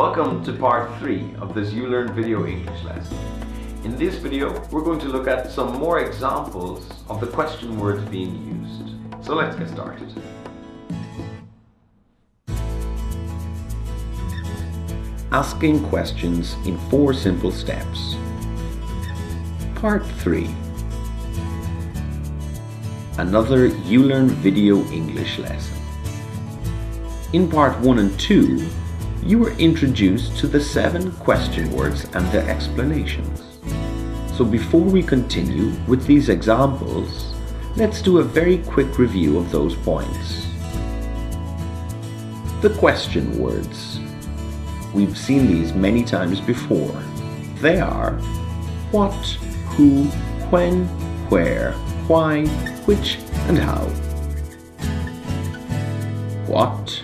Welcome to part 3 of this ULearn video English lesson. In this video we're going to look at some more examples of the question words being used. So let's get started. Asking questions in four simple steps. Part 3 Another ULearn video English lesson. In part 1 and 2, you were introduced to the seven question words and their explanations. So before we continue with these examples, let's do a very quick review of those points. The question words. We've seen these many times before. They are what, who, when, where, why, which, and how. What,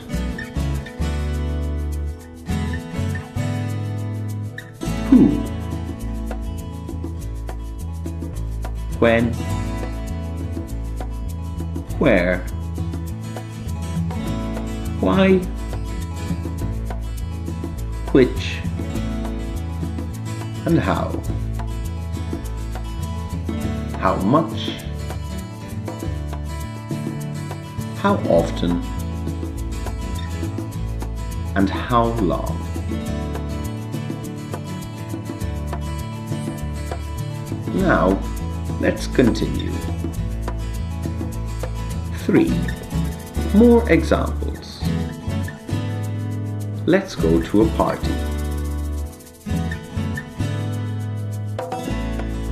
who, when, where, why, which, and how. How much, how often, and how long. Now, let's continue. 3. More examples. Let's go to a party.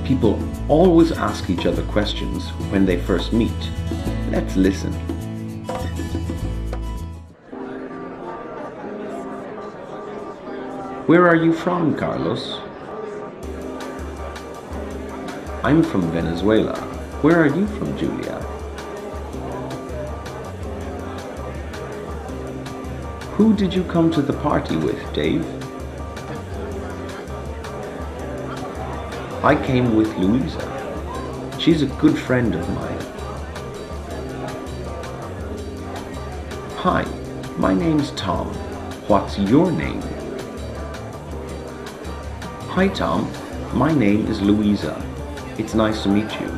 People always ask each other questions when they first meet. Let's listen. Where are you from, Carlos? I'm from Venezuela. Where are you from, Julia? Who did you come to the party with, Dave? I came with Louisa. She's a good friend of mine. Hi, my name's Tom. What's your name? Hi, Tom. My name is Louisa. It's nice to meet you.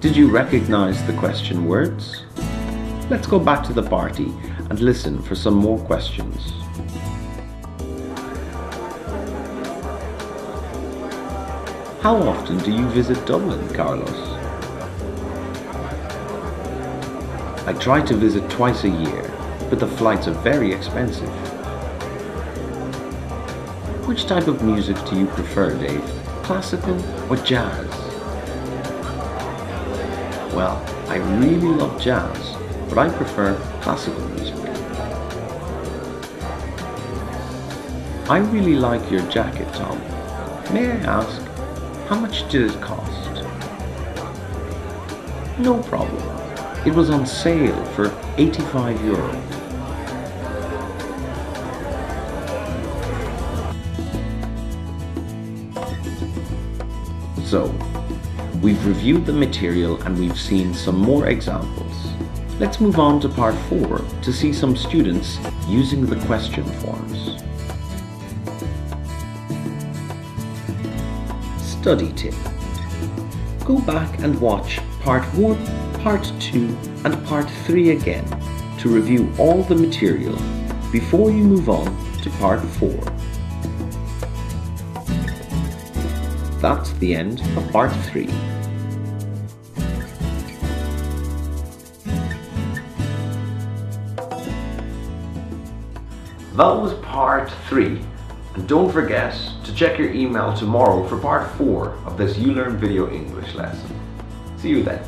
Did you recognize the question words? Let's go back to the party and listen for some more questions. How often do you visit Dublin, Carlos? I try to visit twice a year, but the flights are very expensive. Which type of music do you prefer, Dave? Classical or jazz? Well, I really love jazz, but I prefer classical music. I really like your jacket, Tom. May I ask, how much did it cost? No problem. It was on sale for 85 euro. So, we've reviewed the material and we've seen some more examples. Let's move on to part 4 to see some students using the question forms. Study tip. Go back and watch part 1, part 2 and part 3 again to review all the material before you move on to part 4. That's the end of part 3. That was part 3 and don't forget to check your email tomorrow for part 4 of this ULearn video English lesson. See you then.